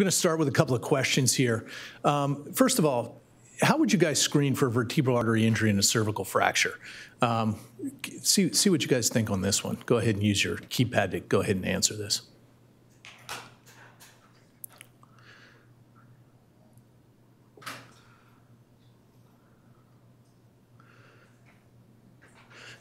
We're going to start with a couple of questions here. Um, first of all, how would you guys screen for vertebral artery injury and a cervical fracture? Um, see, see what you guys think on this one. Go ahead and use your keypad to go ahead and answer this.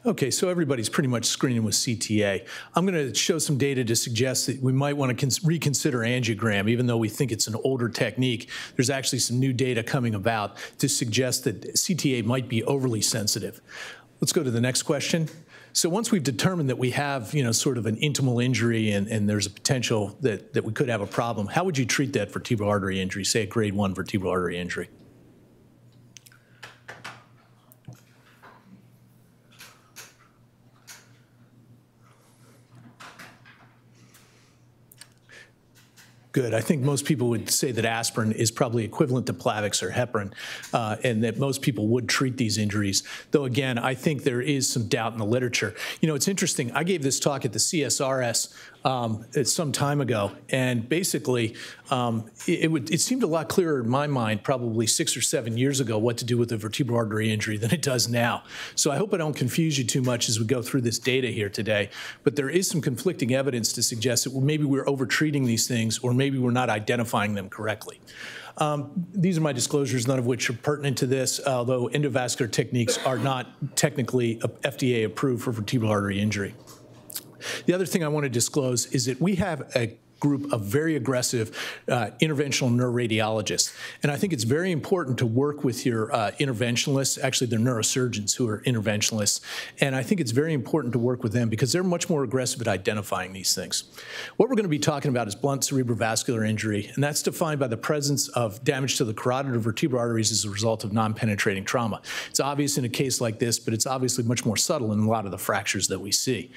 Okay, so everybody's pretty much screening with CTA. I'm going to show some data to suggest that we might want to reconsider angiogram, even though we think it's an older technique. There's actually some new data coming about to suggest that CTA might be overly sensitive. Let's go to the next question. So once we've determined that we have, you know, sort of an intimal injury and, and there's a potential that, that we could have a problem, how would you treat that vertebral artery injury, say a grade one vertebral artery injury? Good. I think most people would say that aspirin is probably equivalent to Plavix or heparin, uh, and that most people would treat these injuries. Though, again, I think there is some doubt in the literature. You know, it's interesting. I gave this talk at the CSRS um, some time ago, and basically, um, it, it, would, it seemed a lot clearer in my mind probably six or seven years ago what to do with a vertebral artery injury than it does now. So I hope I don't confuse you too much as we go through this data here today. But there is some conflicting evidence to suggest that maybe we're overtreating these things, or maybe we're not identifying them correctly. Um, these are my disclosures, none of which are pertinent to this, although endovascular techniques are not technically FDA approved for vertebral artery injury. The other thing I want to disclose is that we have a group of very aggressive uh, interventional neuroradiologists. And I think it's very important to work with your uh, interventionalists. Actually, they're neurosurgeons who are interventionalists. And I think it's very important to work with them because they're much more aggressive at identifying these things. What we're going to be talking about is blunt cerebrovascular injury, and that's defined by the presence of damage to the carotid or vertebral arteries as a result of non-penetrating trauma. It's obvious in a case like this, but it's obviously much more subtle in a lot of the fractures that we see.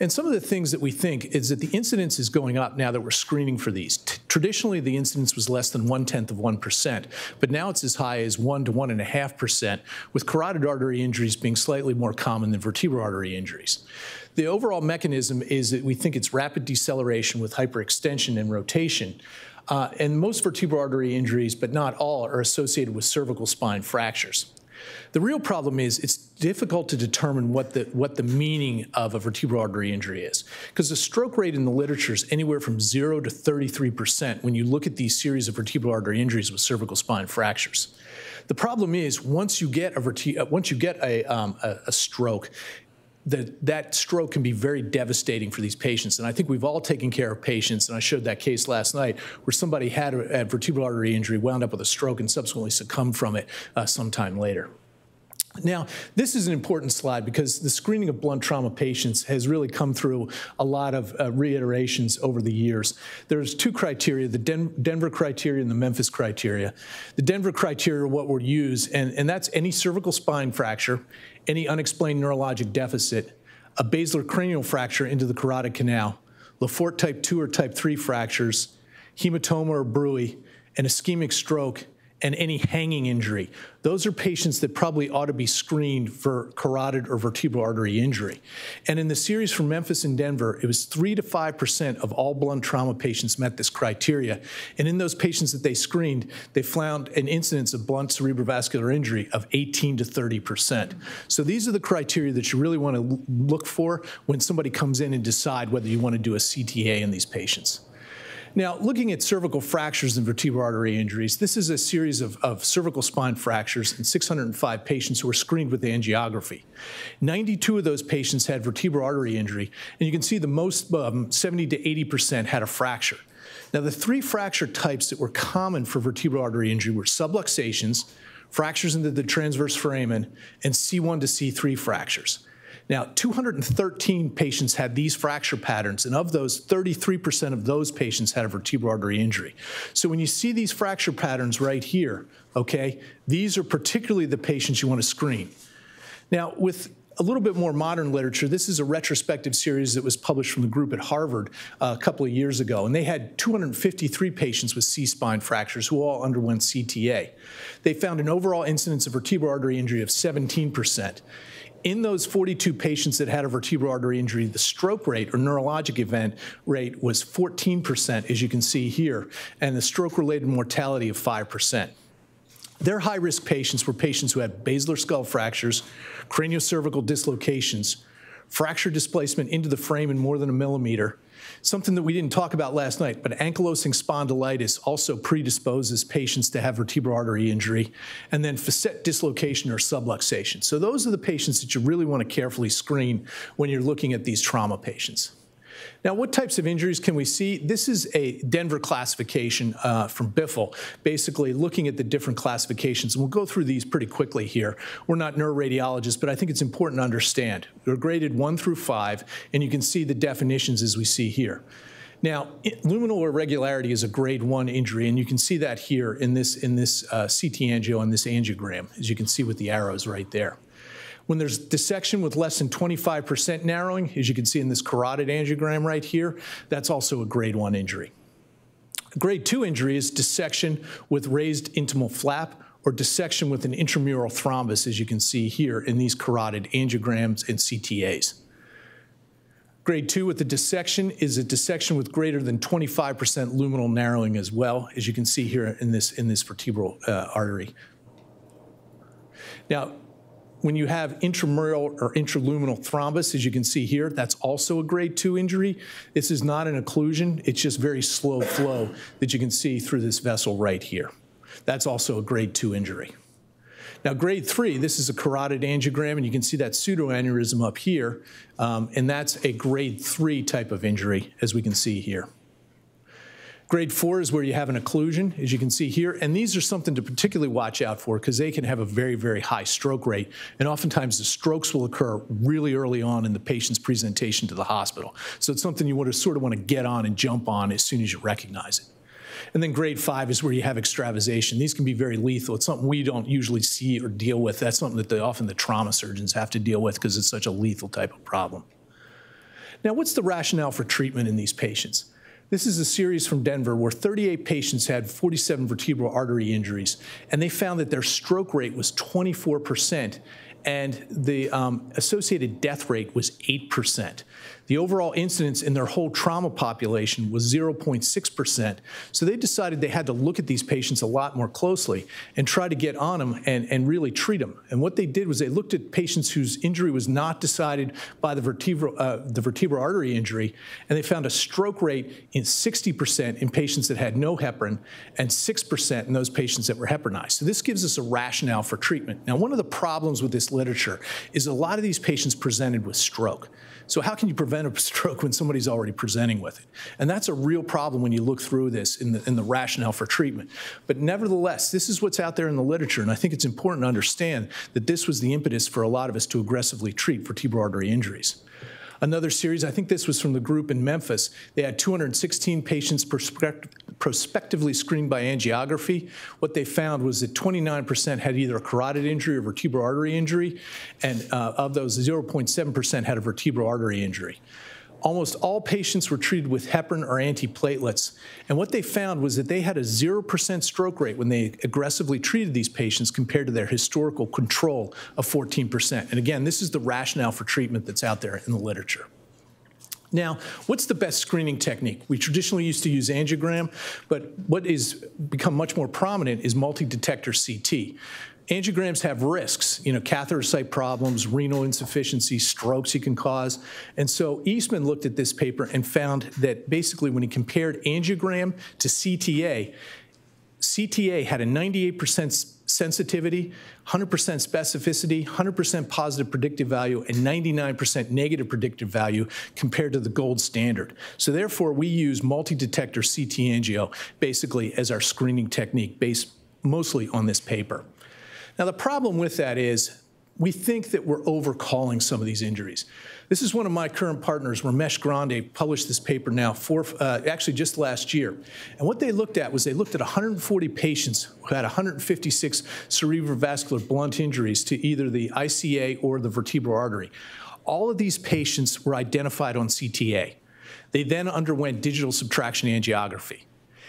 And some of the things that we think is that the incidence is going up now that we're screening for these. T traditionally, the incidence was less than one tenth of 1%, but now it's as high as 1 to 1.5%, with carotid artery injuries being slightly more common than vertebral artery injuries. The overall mechanism is that we think it's rapid deceleration with hyperextension and rotation. Uh, and most vertebral artery injuries, but not all, are associated with cervical spine fractures. The real problem is it's difficult to determine what the, what the meaning of a vertebral artery injury is. Because the stroke rate in the literature is anywhere from 0 to 33% when you look at these series of vertebral artery injuries with cervical spine fractures. The problem is once you get a, uh, once you get a, um, a, a stroke, that that stroke can be very devastating for these patients. And I think we've all taken care of patients, and I showed that case last night where somebody had a, a vertebral artery injury, wound up with a stroke, and subsequently succumbed from it uh, sometime later. Now, this is an important slide because the screening of blunt trauma patients has really come through a lot of uh, reiterations over the years. There's two criteria, the Den Denver criteria and the Memphis criteria. The Denver criteria are what we'll use, and, and that's any cervical spine fracture, any unexplained neurologic deficit, a basilar cranial fracture into the carotid canal, Lefort type 2 or type 3 fractures, hematoma or bruit, an ischemic stroke, and any hanging injury. Those are patients that probably ought to be screened for carotid or vertebral artery injury. And in the series from Memphis and Denver, it was 3 to 5% of all blunt trauma patients met this criteria. And in those patients that they screened, they found an incidence of blunt cerebrovascular injury of 18 to 30%. So these are the criteria that you really want to look for when somebody comes in and decide whether you want to do a CTA in these patients. Now, looking at cervical fractures and vertebral artery injuries, this is a series of, of cervical spine fractures in 605 patients who were screened with angiography. 92 of those patients had vertebral artery injury, and you can see the most, um, 70 to 80% had a fracture. Now, the three fracture types that were common for vertebral artery injury were subluxations, fractures into the transverse foramen, and C1 to C3 fractures. Now, 213 patients had these fracture patterns, and of those, 33% of those patients had a vertebral artery injury. So when you see these fracture patterns right here, okay, these are particularly the patients you want to screen. Now, with a little bit more modern literature, this is a retrospective series that was published from the group at Harvard uh, a couple of years ago, and they had 253 patients with C-spine fractures who all underwent CTA. They found an overall incidence of vertebral artery injury of 17 percent. In those 42 patients that had a vertebral artery injury, the stroke rate or neurologic event rate was 14%, as you can see here, and the stroke related mortality of 5%. Their high risk patients were patients who had basilar skull fractures, craniocervical dislocations, fracture displacement into the foramen more than a millimeter, Something that we didn't talk about last night, but ankylosing spondylitis also predisposes patients to have vertebral artery injury, and then facet dislocation or subluxation. So those are the patients that you really want to carefully screen when you're looking at these trauma patients. Now, what types of injuries can we see? This is a Denver classification uh, from Biffl, basically looking at the different classifications. And we'll go through these pretty quickly here. We're not neuroradiologists, but I think it's important to understand. They're graded one through five, and you can see the definitions as we see here. Now, luminal irregularity is a grade one injury, and you can see that here in this, in this uh, CT angio this angiogram, as you can see with the arrows right there. When there's dissection with less than 25% narrowing, as you can see in this carotid angiogram right here, that's also a grade one injury. Grade two injury is dissection with raised intimal flap or dissection with an intramural thrombus, as you can see here in these carotid angiograms and CTAs. Grade two with the dissection is a dissection with greater than 25% luminal narrowing as well, as you can see here in this, in this vertebral uh, artery. Now, when you have intramural or intraluminal thrombus, as you can see here, that's also a grade two injury. This is not an occlusion, it's just very slow flow that you can see through this vessel right here. That's also a grade two injury. Now, grade three, this is a carotid angiogram, and you can see that pseudoaneurysm up here, um, and that's a grade three type of injury, as we can see here. Grade four is where you have an occlusion, as you can see here, and these are something to particularly watch out for because they can have a very, very high stroke rate, and oftentimes the strokes will occur really early on in the patient's presentation to the hospital. So it's something you want to sort of want to get on and jump on as soon as you recognize it. And then grade five is where you have extravasation. These can be very lethal. It's something we don't usually see or deal with. That's something that often the trauma surgeons have to deal with because it's such a lethal type of problem. Now, what's the rationale for treatment in these patients? This is a series from Denver where 38 patients had 47 vertebral artery injuries, and they found that their stroke rate was 24%, and the um, associated death rate was 8%. The overall incidence in their whole trauma population was 0.6%. So they decided they had to look at these patients a lot more closely and try to get on them and, and really treat them. And what they did was they looked at patients whose injury was not decided by the vertebral, uh, the vertebral artery injury, and they found a stroke rate in 60% in patients that had no heparin and 6% in those patients that were heparinized. So this gives us a rationale for treatment. Now, one of the problems with this literature is a lot of these patients presented with stroke. So how can you prevent a stroke when somebody's already presenting with it? And that's a real problem when you look through this in the, in the rationale for treatment. But nevertheless, this is what's out there in the literature, and I think it's important to understand that this was the impetus for a lot of us to aggressively treat vertebral artery injuries. Another series, I think this was from the group in Memphis. They had 216 patients prospectively screened by angiography. What they found was that 29% had either a carotid injury or vertebral artery injury, and uh, of those, 0.7% had a vertebral artery injury almost all patients were treated with heparin or antiplatelets. And what they found was that they had a 0% stroke rate when they aggressively treated these patients compared to their historical control of 14%. And again, this is the rationale for treatment that's out there in the literature. Now, what's the best screening technique? We traditionally used to use angiogram, but what is become much more prominent is multi-detector CT angiograms have risks, you know, catheter site problems, renal insufficiency, strokes you can cause. And so Eastman looked at this paper and found that basically when he compared angiogram to CTA, CTA had a 98% sensitivity, 100% specificity, 100% positive predictive value, and 99% negative predictive value compared to the gold standard. So therefore, we use multi-detector CT angio basically as our screening technique based mostly on this paper. Now, the problem with that is we think that we're overcalling some of these injuries. This is one of my current partners, Ramesh Grandhi, published this paper now, for, uh, actually just last year. And what they looked at was they looked at 140 patients who had 156 cerebrovascular blunt injuries to either the ICA or the vertebral artery. All of these patients were identified on CTA. They then underwent digital subtraction angiography.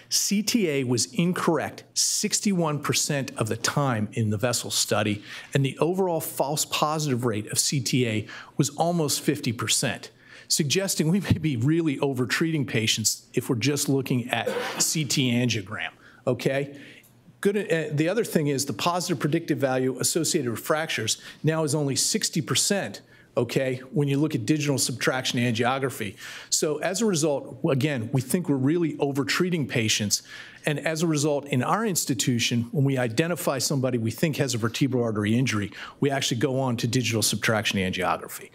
CTA was incorrect 61% of the time in the vessel study, and the overall false positive rate of CTA was almost 50%, suggesting we may be really overtreating patients if we're just looking at CT angiogram, okay? Good, uh, the other thing is the positive predictive value associated with fractures now is only 60% okay, when you look at digital subtraction angiography. So as a result, again, we think we're really over-treating patients. And as a result, in our institution, when we identify somebody we think has a vertebral artery injury, we actually go on to digital subtraction angiography.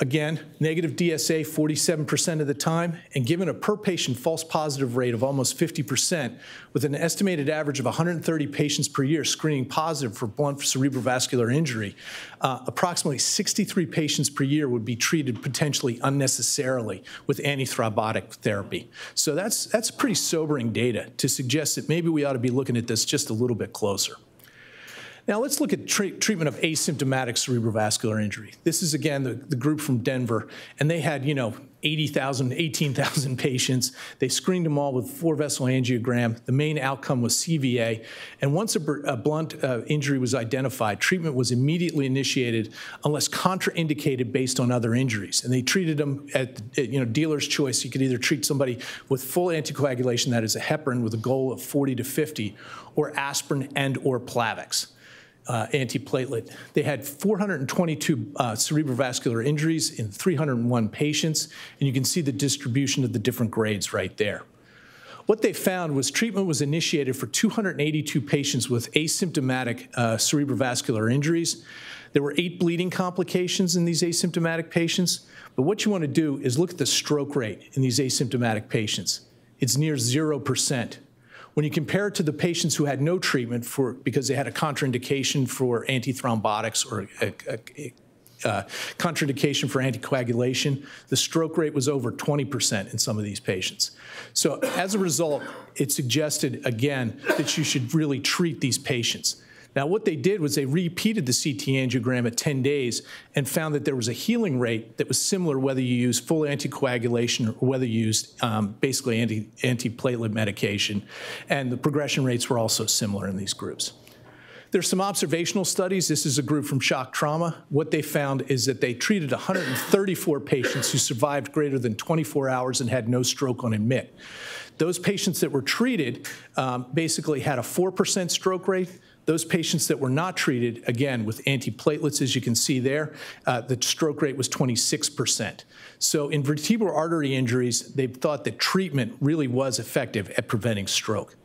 Again, negative DSA 47% of the time, and given a per patient false positive rate of almost 50%, with an estimated average of 130 patients per year screening positive for blunt cerebrovascular injury, uh, approximately 63 patients per year would be treated potentially unnecessarily with antithrombotic therapy. So that's, that's pretty sobering data to suggest that maybe we ought to be looking at this just a little bit closer. Now let's look at treatment of asymptomatic cerebrovascular injury. This is again the, the group from Denver, and they had, you know, 80,000, 18,000 patients. They screened them all with four vessel angiogram. The main outcome was CVA. And once a, a blunt uh, injury was identified, treatment was immediately initiated unless contraindicated based on other injuries. And they treated them at, at you know dealer's choice. You could either treat somebody with full anticoagulation, that is a heparin with a goal of 40 to 50, or aspirin and or Plavix uh, antiplatelet. They had 422 uh, cerebrovascular injuries in 301 patients, and you can see the distribution of the different grades right there. What they found was treatment was initiated for 282 patients with asymptomatic uh, cerebrovascular injuries. There were eight bleeding complications in these asymptomatic patients, but what you want to do is look at the stroke rate in these asymptomatic patients. It's near 0%. When you compare it to the patients who had no treatment for because they had a contraindication for antithrombotics or a, a, a uh, contraindication for anticoagulation, the stroke rate was over 20% in some of these patients. So as a result, it suggested, again, that you should really treat these patients. Now, what they did was they repeated the CT angiogram at 10 days and found that there was a healing rate that was similar whether you used full anticoagulation or whether you used um, basically anti, antiplatelet medication. And the progression rates were also similar in these groups. There's some observational studies. This is a group from shock trauma. What they found is that they treated 134 patients who survived greater than 24 hours and had no stroke on admit. Those patients that were treated um, basically had a 4% stroke rate. Those patients that were not treated, again, with antiplatelets, as you can see there, uh, the stroke rate was 26%. So in vertebral artery injuries, they thought that treatment really was effective at preventing stroke.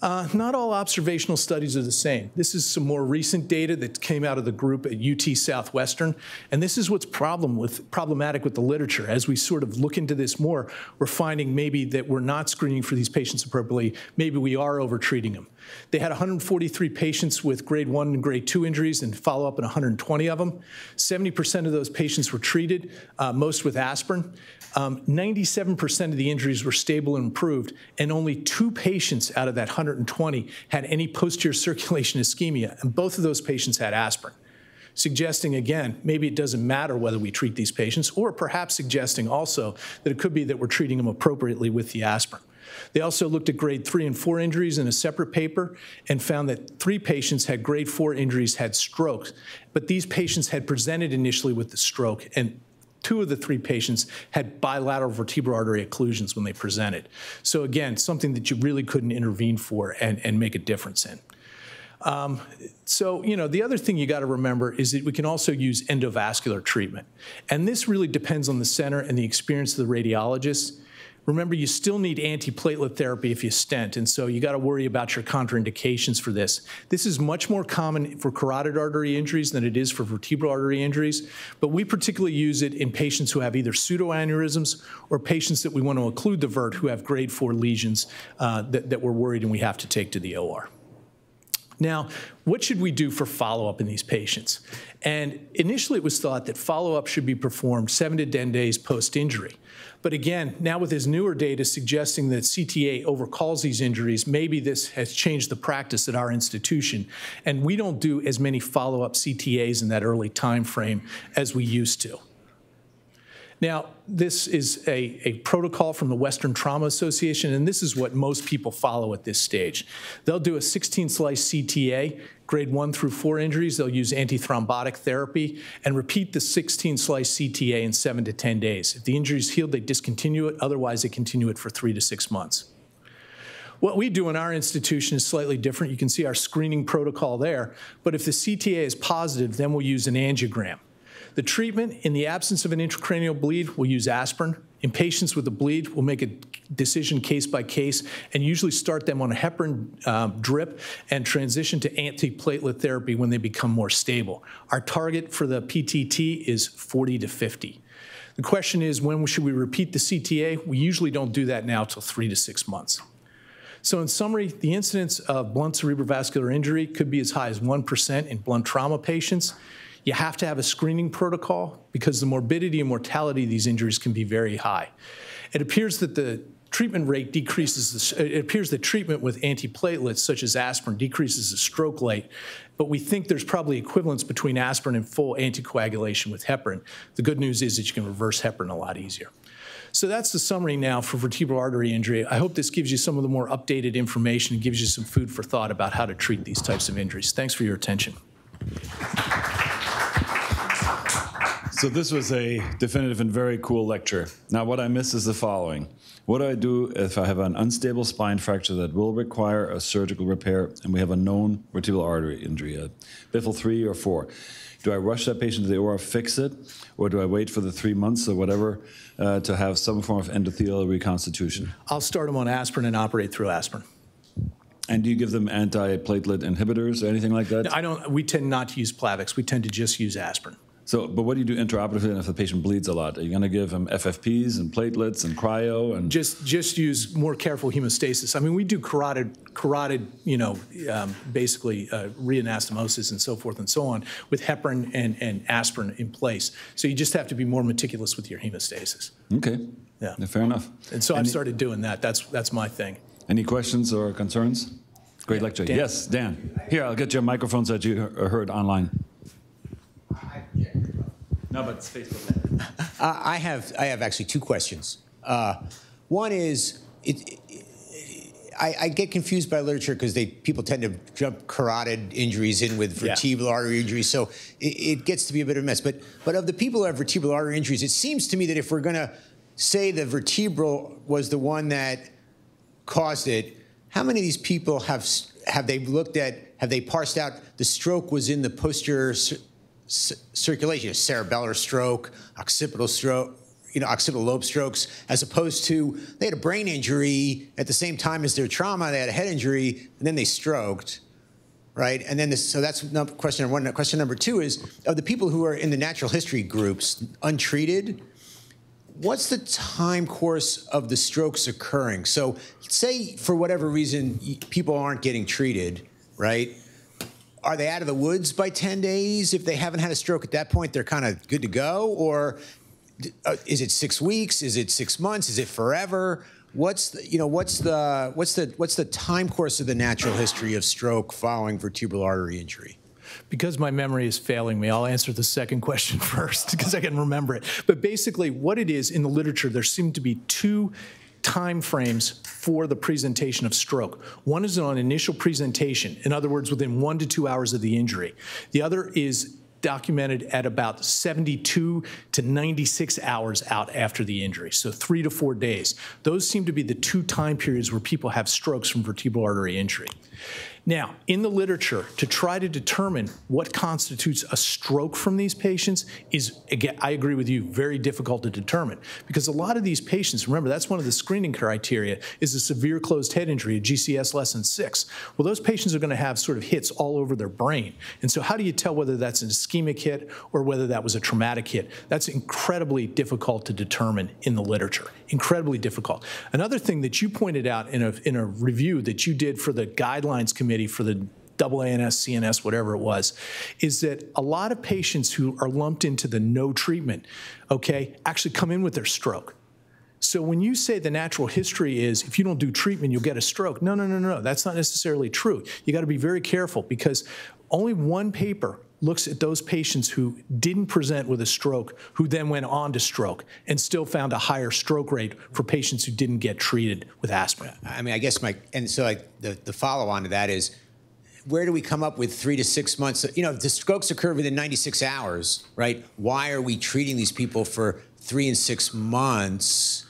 Uh, not all observational studies are the same. This is some more recent data that came out of the group at UT Southwestern, and this is what's problem with, problematic with the literature. As we sort of look into this more, we're finding maybe that we're not screening for these patients appropriately. Maybe we are over-treating them. They had 143 patients with grade 1 and grade 2 injuries and follow-up in 120 of them. 70% of those patients were treated, uh, most with aspirin. 97% um, of the injuries were stable and improved, and only two patients out of that 120 had any posterior circulation ischemia, and both of those patients had aspirin suggesting again, maybe it doesn't matter whether we treat these patients, or perhaps suggesting also that it could be that we're treating them appropriately with the aspirin. They also looked at grade three and four injuries in a separate paper and found that three patients had grade four injuries, had strokes, but these patients had presented initially with the stroke and two of the three patients had bilateral vertebral artery occlusions when they presented. So again, something that you really couldn't intervene for and, and make a difference in. Um, so, you know, the other thing you got to remember is that we can also use endovascular treatment. And this really depends on the center and the experience of the radiologist. Remember, you still need antiplatelet therapy if you stent, and so you got to worry about your contraindications for this. This is much more common for carotid artery injuries than it is for vertebral artery injuries, but we particularly use it in patients who have either pseudoaneurysms or patients that we want to occlude the vert who have grade four lesions uh, that, that we're worried and we have to take to the OR. Now, what should we do for follow-up in these patients? And initially it was thought that follow-up should be performed seven to 10 days post-injury. But again, now with his newer data suggesting that CTA overcalls these injuries, maybe this has changed the practice at our institution. And we don't do as many follow-up CTAs in that early time frame as we used to. Now, this is a, a protocol from the Western Trauma Association, and this is what most people follow at this stage. They'll do a 16 slice CTA, grade one through four injuries. They'll use antithrombotic therapy and repeat the 16 slice CTA in seven to 10 days. If the injury is healed, they discontinue it. Otherwise, they continue it for three to six months. What we do in our institution is slightly different. You can see our screening protocol there. But if the CTA is positive, then we'll use an angiogram. The treatment, in the absence of an intracranial bleed, we'll use aspirin. In patients with a bleed, we'll make a decision case by case and usually start them on a heparin um, drip and transition to antiplatelet therapy when they become more stable. Our target for the PTT is 40 to 50. The question is, when should we repeat the CTA? We usually don't do that now until three to six months. So in summary, the incidence of blunt cerebrovascular injury could be as high as 1% in blunt trauma patients. You have to have a screening protocol because the morbidity and mortality of these injuries can be very high. It appears that the treatment rate decreases, the, it appears that treatment with antiplatelets such as aspirin decreases the stroke rate, but we think there's probably equivalence between aspirin and full anticoagulation with heparin. The good news is that you can reverse heparin a lot easier. So that's the summary now for vertebral artery injury. I hope this gives you some of the more updated information and gives you some food for thought about how to treat these types of injuries. Thanks for your attention. So this was a definitive and very cool lecture. Now what I miss is the following. What do I do if I have an unstable spine fracture that will require a surgical repair and we have a known vertebral artery injury, a Biffl 3 or 4? Do I rush that patient to the OR, fix it, or do I wait for the three months or whatever uh, to have some form of endothelial reconstitution? I'll start them on aspirin and operate through aspirin. And do you give them antiplatelet inhibitors or anything like that? I don't. We tend not to use Plavix. We tend to just use aspirin. So, but what do you do intraoperatively if the patient bleeds a lot? Are you going to give them FFPs and platelets and cryo and just just use more careful hemostasis? I mean, we do carotid carotid, you know, um, basically uh, reanastomosis and so forth and so on with heparin and, and aspirin in place. So you just have to be more meticulous with your hemostasis. Okay. Yeah. yeah fair enough. And so I've started doing that. That's that's my thing. Any questions or concerns? Great yeah, lecture. Dan. Yes, Dan. Here, I'll get your microphones that you heard online. But it's Facebook. uh, I have I have actually two questions. Uh, one is it, it, I, I, get confused by literature because they people tend to jump carotid injuries in with vertebral yeah. artery injuries, so it, it, gets to be a bit of a mess. But but of the people who have vertebral artery injuries, it seems to me that if we're going to say the vertebral was the one that caused it, how many of these people have have they looked at? Have they parsed out the stroke was in the posterior circulation, cerebellar stroke, occipital stroke, you know, occipital lobe strokes, as opposed to they had a brain injury at the same time as their trauma, they had a head injury, and then they stroked, right? And then this, so that's question number one. Question number two is of the people who are in the natural history groups, untreated, what's the time course of the strokes occurring? So, say for whatever reason people aren't getting treated, right? Are they out of the woods by 10 days? If they haven't had a stroke at that point, they're kind of good to go? Or uh, is it six weeks? Is it six months? Is it forever? What's the, you know what's the what's the what's the time course of the natural history of stroke following vertebral artery injury? Because my memory is failing me, I'll answer the second question first because I can remember it. But basically, what it is in the literature, there seem to be two time frames for the presentation of stroke. One is on initial presentation, in other words, within one to two hours of the injury. The other is documented at about 72 to 96 hours out after the injury, so three to four days. Those seem to be the two time periods where people have strokes from vertebral artery injury. Now, in the literature, to try to determine what constitutes a stroke from these patients is, again, I agree with you, very difficult to determine because a lot of these patients, remember, that's one of the screening criteria, is a severe closed head injury, a GCS less than six. Well, those patients are going to have sort of hits all over their brain. And so, how do you tell whether that's an ischemic hit or whether that was a traumatic hit? That's incredibly difficult to determine in the literature. Incredibly difficult. Another thing that you pointed out in a, in a review that you did for the guidelines committee committee for the double CNS, whatever it was, is that a lot of patients who are lumped into the no treatment, okay, actually come in with their stroke. So when you say the natural history is if you don't do treatment, you'll get a stroke. No, no, no, no. That's not necessarily true. You got to be very careful because Only one paper looks at those patients who didn't present with a stroke, who then went on to stroke, and still found a higher stroke rate for patients who didn't get treated with aspirin. I mean, I guess my and so like the the follow on to that is, where do we come up with three to six months? You know, if the strokes occur within 96 hours, right? Why are we treating these people for three and six months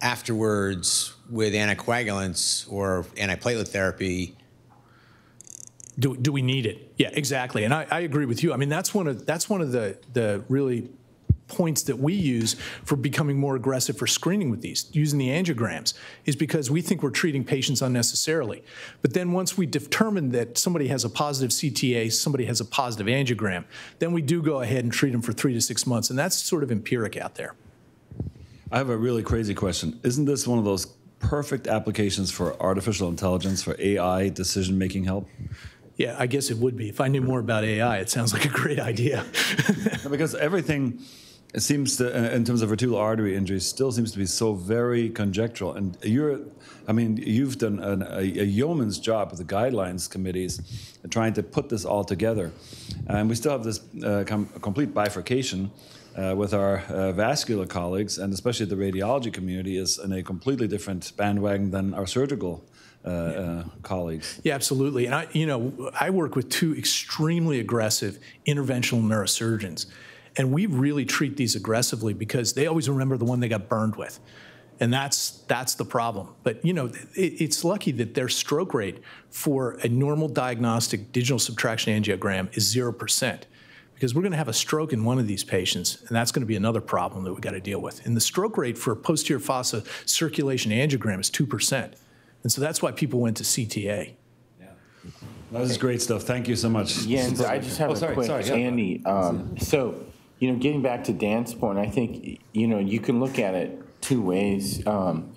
afterwards with anticoagulants or antiplatelet therapy? Do, do we need it? Yeah, exactly. And I, I agree with you. I mean, that's one of that's one of the the really points that we use for becoming more aggressive for screening with these, using the angiograms, is because we think we're treating patients unnecessarily. But then once we determine that somebody has a positive CTA, somebody has a positive angiogram, then we do go ahead and treat them for three to six months. And that's sort of empiric out there. I have a really crazy question. Isn't this one of those perfect applications for artificial intelligence, for AI decision making help? Yeah, I guess it would be. If I knew more about AI, it sounds like a great idea. because everything seems to, in terms of vertebral artery injuries, still seems to be so very conjectural. And you're, I mean, you've done an, a, a, yeoman's job with the guidelines committees trying to put this all together. And we still have this uh, com complete bifurcation uh, with our uh, vascular colleagues, and especially the radiology community is in a completely different bandwagon than our surgical uh, uh, colleagues. Yeah, absolutely. And I, you know, I work with two extremely aggressive interventional neurosurgeons. And we really treat these aggressively because they always remember the one they got burned with. And that's that's the problem. But you know, it, it's lucky that their stroke rate for a normal diagnostic digital subtraction angiogram is zero percent, because we're going to have a stroke in one of these patients, and that's going to be another problem that we got to deal with. And the stroke rate for a posterior fossa circulation angiogram is two percent, and so that's why people went to CTA. Yeah, That is great stuff. Thank you so much. Jens, I just have Oh, a sorry, quick, sorry, yeah. Andy. Um, so, you know, getting back to Dan's point, I think you know you can look at it two ways. Um,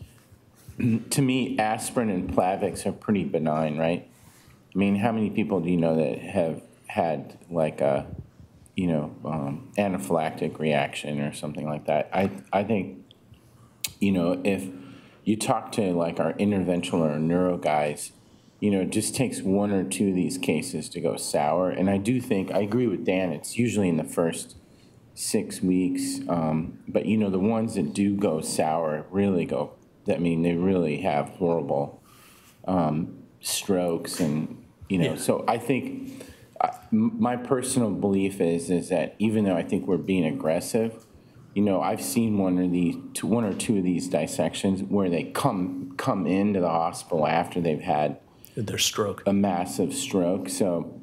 to me, aspirin and Plavix are pretty benign, right? I mean, how many people do you know that have had like a, you know, um, anaphylactic reaction or something like that? I I think, you know, if you talk to like our interventional or neuro guys, you know, it just takes one or two of these cases to go sour. And I do think, I agree with Dan, it's usually in the first six weeks. Um, but, you know, the ones that do go sour really go, I mean, they really have horrible um, strokes. And, you know, Yeah. so I think uh, m- my personal belief is, is that even though I think we're being aggressive, you know, I've seen one of the two, one or two of these dissections where they come come into the hospital after they've had Their stroke. a massive stroke. So,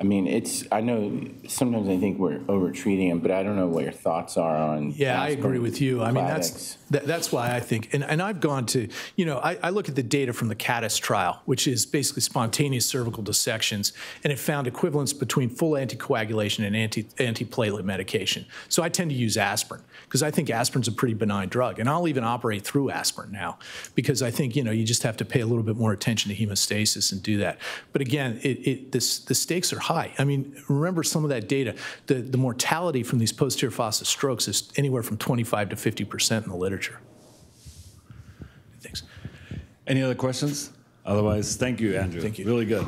I mean, it's. I know sometimes I think we're over treating them, but I don't know what your thoughts are on. Yeah, I agree with you. I mean, that's that, that's why I think, and, and I've gone to, you know, I, I look at the data from the CADISS trial, which is basically spontaneous cervical dissections, and it found equivalence between full anticoagulation and anti antiplatelet medication. So I tend to use aspirin because I think aspirin's a pretty benign drug, and I'll even operate through aspirin now because I think you know you just have to pay a little bit more attention to hemostasis and do that. But again, it, it this, the stakes are high. I mean, remember some of that data. The the mortality from these posterior fossa strokes is anywhere from 25 to 50 percent in the literature. Thanks. Any other questions? Otherwise, thank you, Andrew. Thank you. Really good.